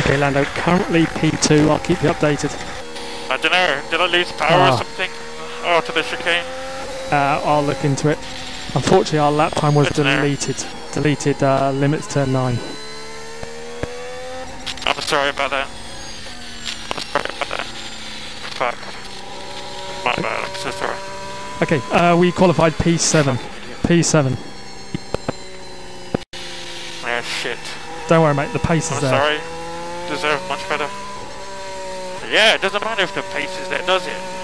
Okay, Lando, currently P2. I'll keep you updated. I don't know. Did I lose power Ah. or something? Oh, to the chicane. Uh, I'll look into it. Unfortunately, our lap time was deleted. Deleted uh, limits to 9. I'm sorry about that. I'm sorry about that. Fuck. My bad. I'm so sorry. Okay, uh, we qualified P7. P7. Yeah, shit. Don't worry, mate, the pace is I'm there. sorry. Deserve much better. Yeah, it doesn't matter if the pace is there, does it?